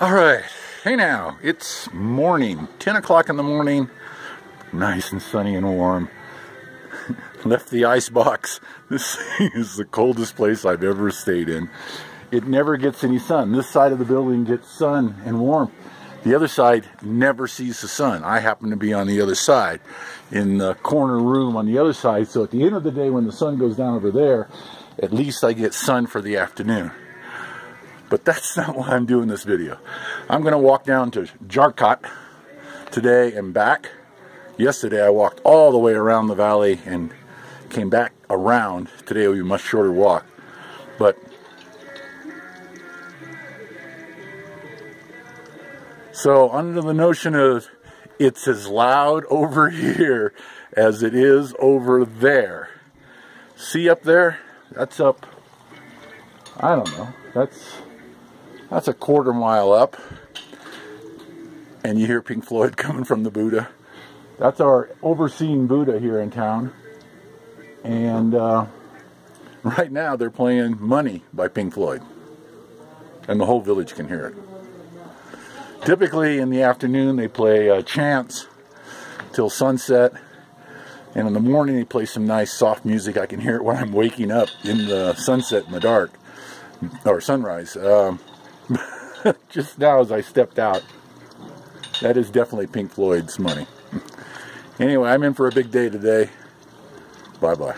All right, hey now, it's morning, 10 o'clock in the morning, nice and sunny and warm. Left the ice box. This is the coldest place I've ever stayed in. It never gets any sun. This side of the building gets sun and warm. The other side never sees the sun. I happen to be on the other side, in the corner room on the other side. So at the end of the day, when the sun goes down over there, at least I get sun for the afternoon. But that's not why I'm doing this video. I'm going to walk down to Jarkot today and back. Yesterday I walked all the way around the valley and came back around. Today will be a much shorter walk. But so under the notion of it's as loud over here as it is over there. See up there? That's up, I don't know, that's that's a quarter mile up. And you hear Pink Floyd coming from the Buddha. That's our overseeing Buddha here in town. And uh, right now they're playing Money by Pink Floyd. And the whole village can hear it. Typically in the afternoon they play uh, chants till sunset. And in the morning they play some nice soft music. I can hear it when I'm waking up in the sunset in the dark. Or sunrise. Um, just now as I stepped out. That is definitely Pink Floyd's money. anyway, I'm in for a big day today. Bye-bye.